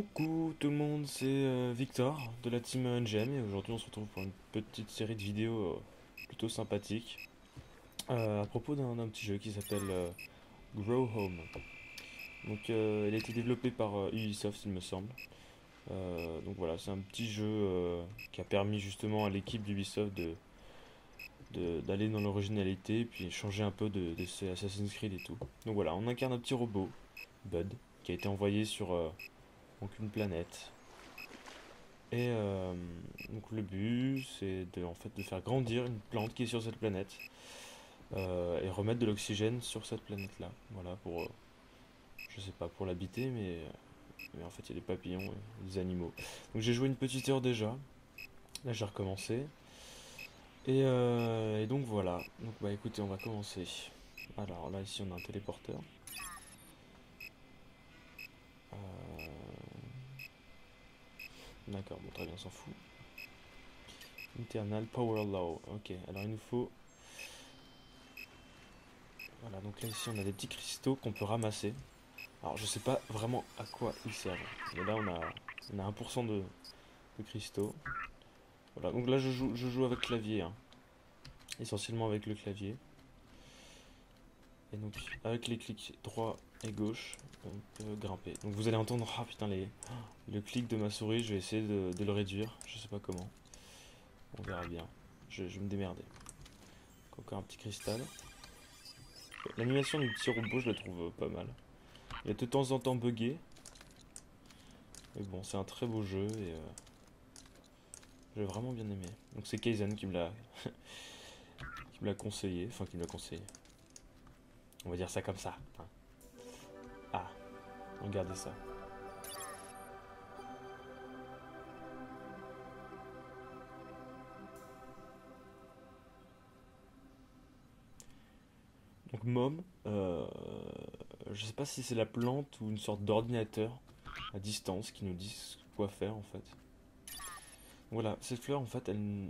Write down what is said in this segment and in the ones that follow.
Coucou tout le monde, c'est euh, Victor de la team NGM et aujourd'hui on se retrouve pour une petite série de vidéos euh, plutôt sympathiques euh, à propos d'un petit jeu qui s'appelle Grow Home. Donc il a été développé par Ubisoft il me semble. Donc voilà, c'est un petit jeu qui a permis justement à l'équipe d'Ubisoft de, d'aller dans l'originalité et puis changer un peu de, de ces Assassin's Creed et tout. Donc voilà, on incarne un petit robot, Bud, qui a été envoyé sur donc une planète. Et euh, donc le but, c'est de, en fait, de faire grandir une plante qui est sur cette planète euh, et remettre de l'oxygène sur cette planète-là. Voilà, pour, euh, je sais pas, pour l'habiter, mais, mais en fait, il y a des papillons et des animaux. Donc j'ai joué une petite heure déjà. Là, j'ai recommencé. Et, et donc voilà. Donc bah écoutez, on va commencer. Alors là, ici, on a un téléporteur. Euh, D'accord, bon, très bien, on s'en fout. Internal Power Low. Ok, alors il nous faut. Voilà, donc là ici on a des petits cristaux qu'on peut ramasser. Alors je sais pas vraiment à quoi ils servent. Mais là on a, on a 1% de, de cristaux. Voilà, donc là je joue, je joue avec clavier. hein. Essentiellement avec le clavier. Et donc avec les clics droit et gauche, on peut grimper. Donc vous allez entendre, ah putain, les, le clic de ma souris, je vais essayer de, le réduire. Je sais pas comment. On verra bien. Je, je vais me démerder. Encore un petit cristal. L'animation du petit robot, je la trouve euh, pas mal. Il est de temps en temps buggé. Mais bon, c'est un très beau jeu et euh, j'ai vraiment bien aimé. Donc c'est Kaizen qui me l'a qui me l'a conseillé, enfin qui me l'a conseillé. On va dire ça comme ça. Regardez ça. Donc Mom, euh, je sais pas si c'est la plante ou une sorte d'ordinateur à distance qui nous dit quoi faire en fait. Voilà, ces fleurs en fait elles,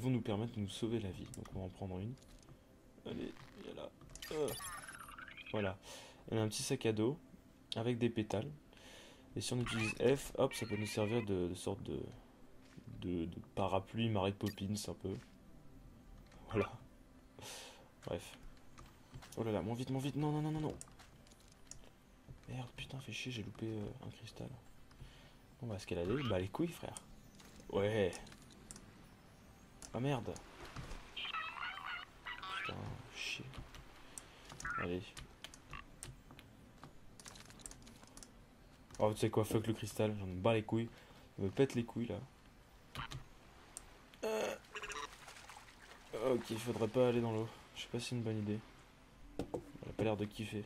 vont nous permettre de nous sauver la vie. Donc on va en prendre une. Allez, il y a là. Euh, Voilà. On a un petit sac à dos avec des pétales. Et si on utilise F, hop, ça peut nous servir de, de sorte de, de, de parapluie Mary Poppins un peu. Voilà. Bref. Oh là là, moins vite, moins vite. Non, non, non, non, non. Merde, putain, fait chier, j'ai loupé euh, un cristal. On va escalader. Bah, les couilles, frère. Ouais. Ah merde. Putain, chier. Allez. Oh, tu sais quoi, fuck le cristal, j'en ai bas les couilles. Il me pète les couilles là. Euh. Ok, il faudrait pas aller dans l'eau. Je sais pas si c'est une bonne idée. Elle a pas l'air de kiffer.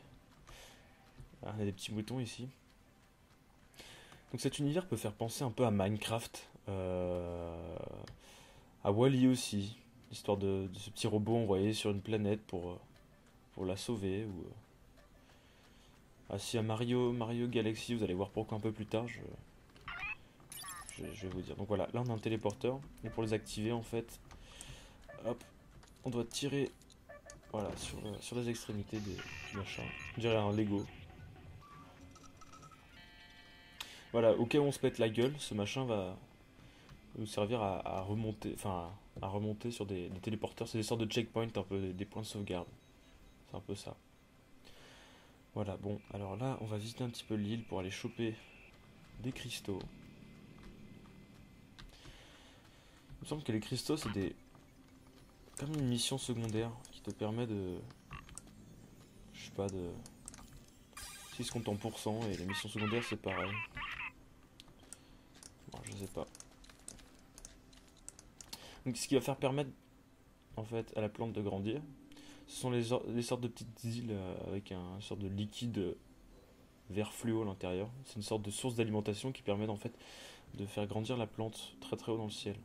Ah, on a des petits moutons ici. Donc cet univers peut faire penser un peu à Minecraft, euh, à Wall-E aussi, l'histoire de, ce petit robot envoyé sur une planète pour, euh, pour la sauver. Ou, euh, ah si, à Mario, Mario Galaxy, vous allez voir pourquoi un peu plus tard, je, je, je vais vous dire. Donc voilà, là on a un téléporteur, et pour les activer en fait, hop, on doit tirer voilà, sur, euh, les extrémités des du machin. On dirait un Lego. Voilà, au on se pète la gueule, ce machin va nous servir à, remonter, enfin, à remonter sur des, téléporteurs. C'est des sortes de checkpoints, un peu des points de sauvegarde. C'est un peu ça. Voilà, bon, alors là, on va visiter un petit peu l'île pour aller choper des cristaux. Il me semble que les cristaux, c'est des. comme une mission secondaire qui te permet de. Je sais pas, de. Si se compte en pourcents et les missions secondaires, c'est pareil. Bon, je sais pas. Donc, ce qui va faire permettre, en fait, à la plante de grandir, ce sont les, or- les sortes de petites îles euh, avec un sorte de liquide euh, vert fluo à l'intérieur. C'est une sorte de source d'alimentation qui permet en fait de faire grandir la plante très très haut dans le ciel.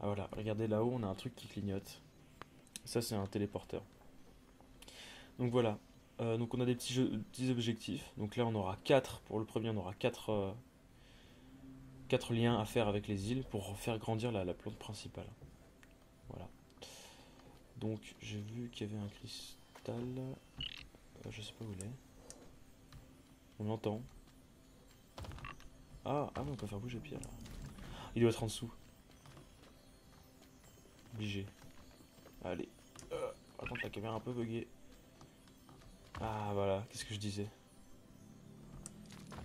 Ah voilà, regardez là-haut, on a un truc qui clignote. Ça, c'est un téléporteur. Donc voilà. Euh, donc on a des petits, objectifs. Donc là, on aura 4. Pour le premier, on aura 4 quatre liens à faire avec les îles pour faire grandir la plante principale. Donc j'ai vu qu'il y avait un cristal. Euh, je sais pas où il est. On l'entend. Ah, ah on peut faire bouger pied là. Il doit être en dessous. Obligé. Allez. Euh, par contre, la caméra un peu buggée. Ah, voilà. Qu'est-ce que je disais?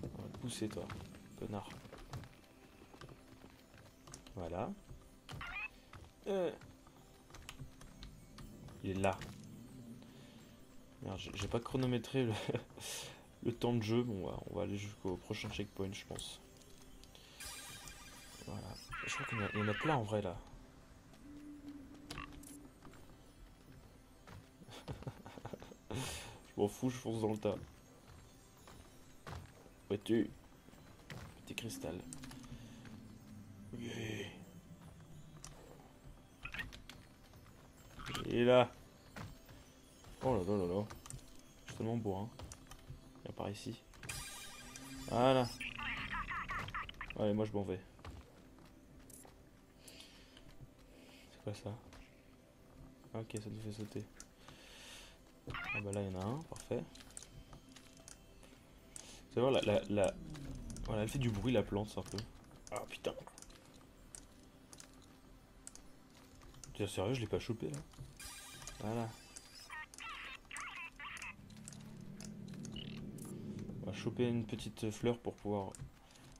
On va te pousser, toi. Connard. Voilà. Euh. Il est là. Merde, j'ai pas chronométré le, temps de jeu. Bon, on va aller jusqu'au prochain checkpoint, je pense. Voilà. Je crois qu'il y, en a plein en vrai là. je m'en fous, je fonce dans le tas. Où es-tu? Petit cristal. Oui. Il est là. Oh là là là là. Je suis tellement beau, hein. Viens par ici. Voilà. Allez, moi je m'en vais. C'est quoi ça? Ok, ça nous fait sauter. Ah bah là, il y en a un, parfait. C'est voir, la, la, la... Voilà, elle fait du bruit, la plante, un peu. Ah putain. Sérieux, je l'ai pas chopé là Voilà. choper une petite fleur pour pouvoir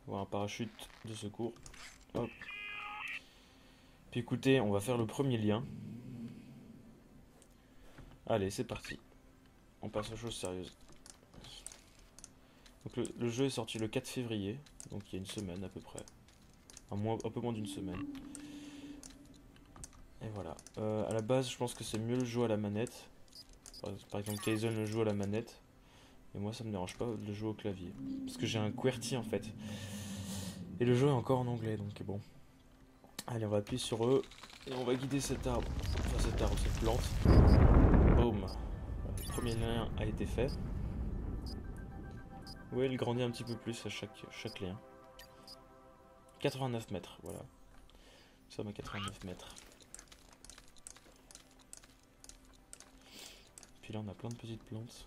avoir un parachute de secours. Puis écoutez, on va faire le premier lien. Allez, c'est parti. On passe aux choses sérieuses. Donc le, jeu est sorti le 4 février, donc il y a une semaine à peu près. Un peu moins d'une semaine. Et voilà. Euh, à la base, je pense que c'est mieux le jouer à la manette. Par, exemple, Kaizen le joue à la manette. Et moi, ça me dérange pas de jouer au clavier. Parce que j'ai un QWERTY en fait. Et le jeu est encore en anglais, donc bon. Allez, on va appuyer sur E. Et on va guider cet arbre. Enfin, cet arbre, cette plante. Boum. Le premier lien a été fait. Oui, il grandit un petit peu plus à chaque, chaque lien? 89 mètres, voilà. Nous sommes à 89 mètres. Là, on a plein de petites plantes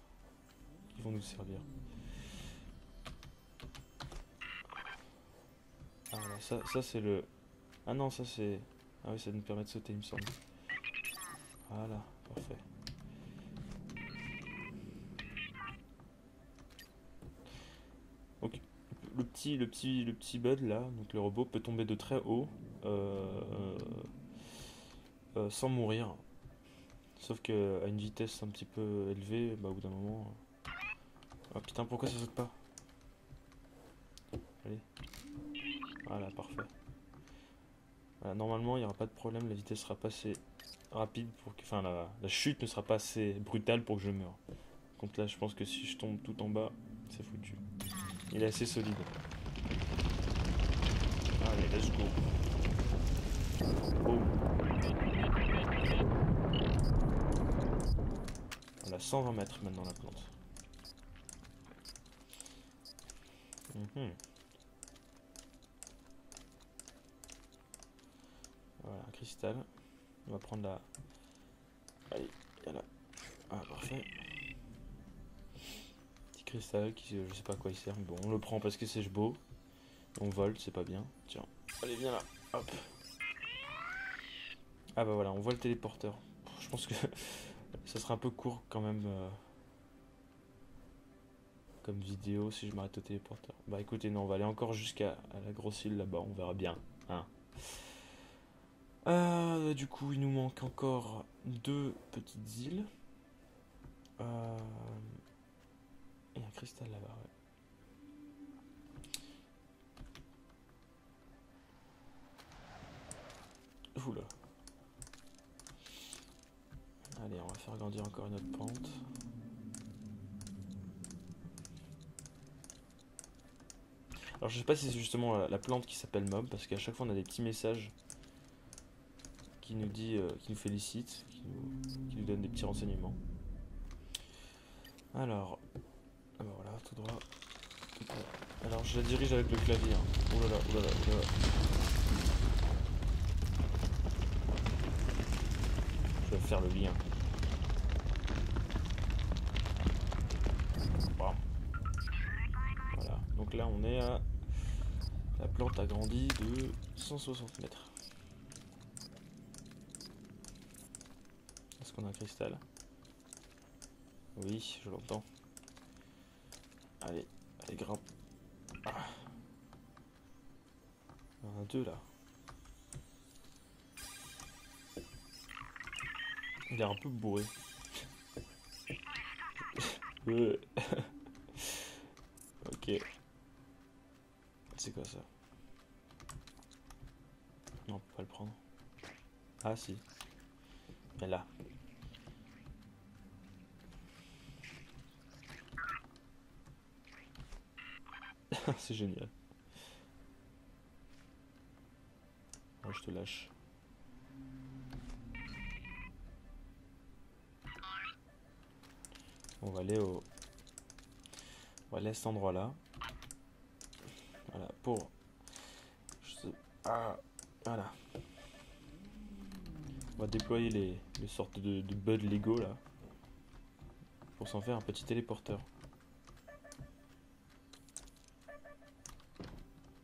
qui vont nous servir. Ah ça, c'est le... Ah non, ça c'est... Ah oui, ça nous permet de sauter, il me semble. Voilà, parfait. Donc, le petit, le petit, le petit bud là, donc le robot peut tomber de très haut euh, euh, sans mourir. Sauf qu'à une vitesse un petit peu élevée, bah, au bout d'un moment, Oh putain, pourquoi ça saute pas Allez. Voilà, parfait. normalement, il n'y aura pas de problème, la vitesse sera pas assez rapide pour que... Enfin, la, chute ne sera pas assez brutale pour que je meure. Donc là, je pense que si je tombe tout en bas, c'est foutu. Il est assez solide. Allez, let's go. Oh. On a 120 mètres maintenant la plante. Mhm. Voilà, un cristal. On va prendre la... Allez, là. Ah, parfait. Petit cristal qui, je sais pas à quoi il sert, mais bon, on le prend parce que c'est beau. On vole, c'est pas bien. Tiens, allez, viens là. Hop. Ah bah voilà, on voit le téléporteur. Je pense que ça sera un peu court quand même. Euh, comme vidéo si je m'arrête au téléporteur Bah écoutez, non, on va aller encore jusqu'à la grosse île là-bas, on verra bien. Hein. Euh, du coup, il nous manque encore deux petites îles. Euh, et un cristal là-bas, ouais. Oula. Allez, on va faire grandir encore une autre pente. Alors je sais pas si c'est justement la, plante qui s'appelle mob, parce qu'à chaque fois on a des petits messages qui nous dit, euh, qui nous félicite, qui nous, donne des petits renseignements. Alors, bah voilà, tout droit. Alors je la dirige avec le clavier. Hein. Oulala, oulala, oulala. Je vais faire le lien. Voilà, donc là on est à La plante a grandi de 160 mètres. Est-ce qu'on a un cristal? Oui, je l'entends. Allez, allez, grimpe. Ah. En a deux là. Il est un peu bourré. Ok. C'est quoi ça Non, on peut pas le prendre. Ah si. Mais là. C'est génial. Moi je te lâche. On va aller au... On va aller à cet endroit là. Voilà, pour... Je sais... Ah, voilà. On va déployer les, sortes de, buds Lego là. Pour s'en faire un petit téléporteur.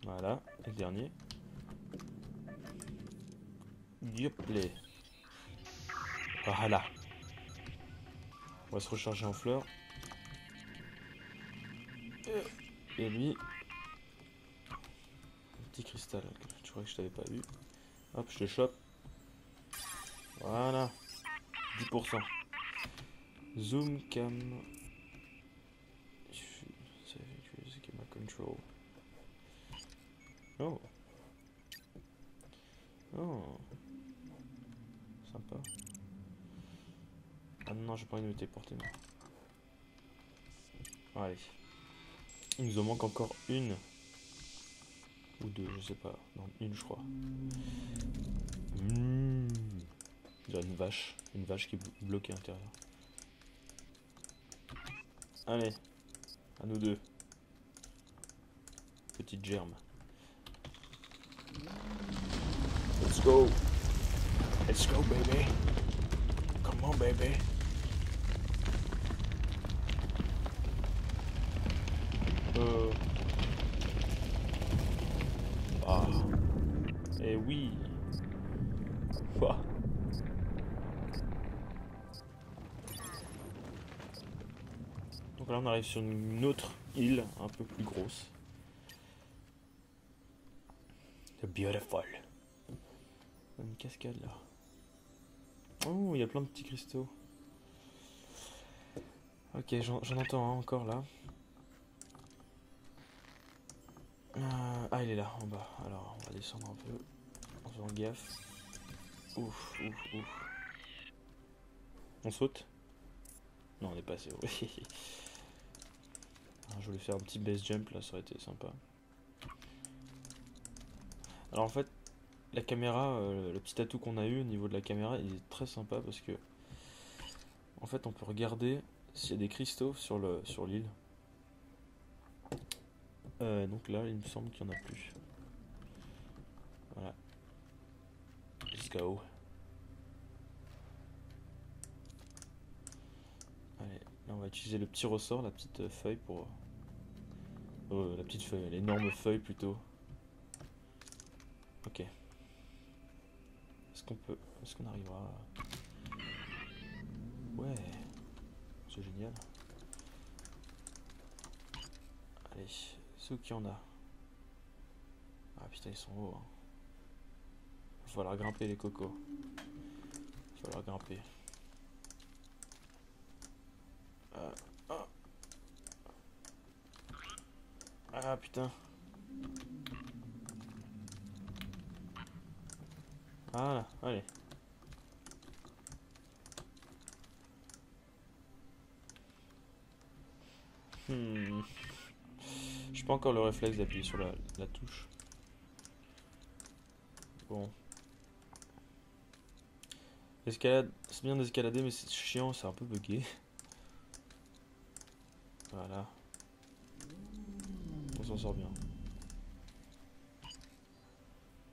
Voilà, et le dernier. Yop les. Voilà. On va se recharger en fleurs. Et lui. Petit cristal. Tu crois que je t'avais pas vu. Hop, je te chope. Voilà. 10%. Zoom cam. control. Oh. Oh. Sympa. Ah non, j'ai pas envie de me téléporter. Non. Allez. Il nous en manque encore une. Ou deux, je sais pas. Non, une, je crois. Mmh. Il y a une vache. Une vache qui est bloquée à l'intérieur. Allez. À nous deux. Petite germe. Let's go. Let's go, baby. Come on, baby. Euh... Ah. Eh oui. Donc là on arrive sur une autre île un peu plus grosse. The beautiful. Une cascade là. Oh, il y a plein de petits cristaux. Ok, j'en entends un encore là. Euh, ah, il est là, en bas. Alors, on va descendre un peu. En faisant gaffe. Ouf, ouf, ouf. On saute? Non, on est passé. Oui. je voulais faire un petit base jump là, ça aurait été sympa. Alors en fait, la caméra, euh, le petit atout qu'on a eu au niveau de la caméra, il est très sympa parce que en fait, on peut regarder s'il y a des cristaux sur le sur l'île. Euh, donc là, il me semble qu'il n'y en a plus. Voilà. Let's go. Allez, là on va utiliser le petit ressort, la petite feuille pour... Euh, la petite feuille, l'énorme feuille plutôt. Ok. Est-ce qu'on peut... Est-ce qu'on arrivera... Ouais. C'est génial. Allez qui en a Ah putain, ils sont hauts. Hein. Il va grimper les cocos. Il va falloir grimper. Euh, ah. ah putain. Voilà, allez. Hmm. J'ai pas encore le réflexe d'appuyer sur la, touche. Bon. Escalade, c'est bien d'escalader mais c'est chiant, c'est un peu bugué. Voilà. On s'en sort bien.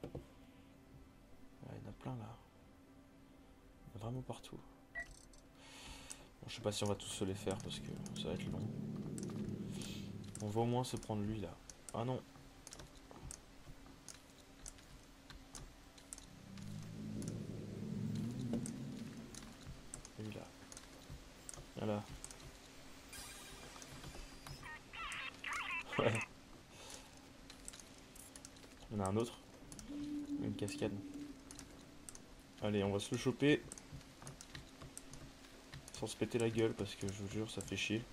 il y en a plein là. Il y en a vraiment partout. Je sais pas si on va tous se les faire parce que ça va être long. On va au moins se prendre lui là. Ah non. Lui là. Voilà. Ouais. On a un autre. Une cascade. Allez, on va se le choper. Sans se péter la gueule parce que je vous jure, ça fait chier.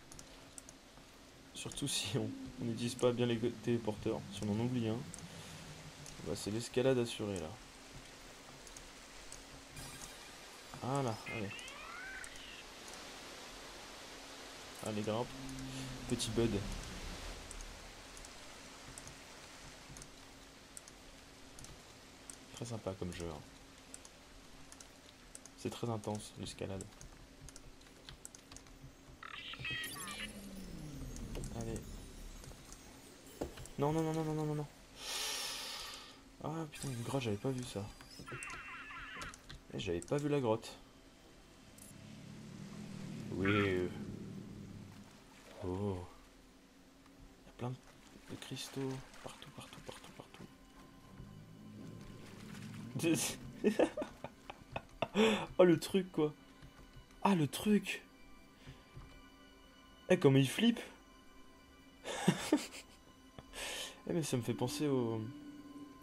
Surtout si on n'utilise pas bien les téléporteurs. Si on en oublie un. Bah, c'est l'escalade assurée là. Voilà, allez. Allez, grimpe. Petit bud. Très sympa comme jeu. hein. C'est très intense l'escalade. Non, non, non, non, non, non, non. Ah putain, une grotte, j'avais pas vu ça. Eh, J'avais pas vu la grotte. Oui. Oh. Il y a plein de cristaux. Partout, partout, partout, partout. oh le truc quoi. Ah le truc. Eh comment il flippe. Eh mais ça me fait penser au,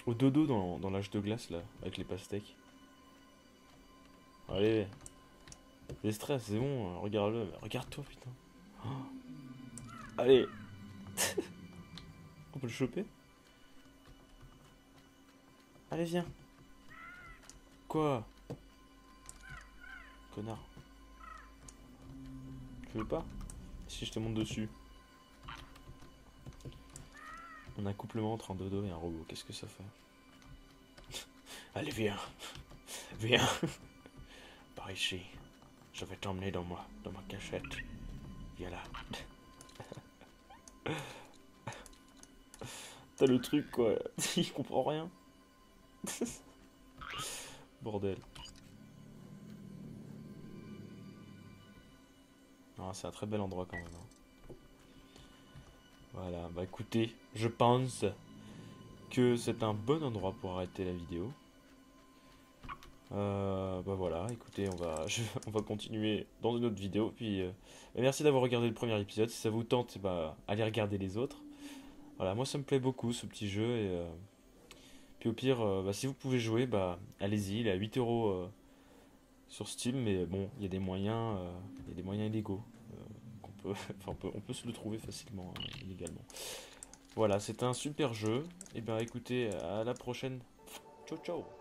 au dodo dans, dans l'âge de glace là, avec les pastèques. Allez. Les stress, c'est bon, regarde-le. Regarde-toi putain. Allez. On peut le choper? Allez viens. Quoi? Connard. Tu veux pas? Si je te monte dessus. Un accouplement entre un dodo et un robot, qu'est-ce que ça fait Allez, viens. Viens. Par ici. Je vais t'emmener dans moi, dans ma cachette. Viens là. T'as le truc quoi. Il comprend rien. Bordel. C'est un très bel endroit quand même. hein. Voilà, bah écoutez, je pense que c'est un bon endroit pour arrêter la vidéo. Euh, bah voilà, écoutez, on va, on va continuer dans une autre vidéo. Puis, euh, merci d'avoir regardé le premier épisode. Si ça vous tente, bah, allez regarder les autres. Voilà, moi ça me plaît beaucoup ce petit jeu. Et, euh, puis au pire, euh, bah, si vous pouvez jouer, bah, allez-y. Il est à 8 euros sur Steam, mais bon, il y a des moyens, il y a des moyens illégaux. on peut, se le trouver facilement, hein, illégalement. Voilà, c'est un super jeu. Et ben écoutez, à la prochaine. Ciao ciao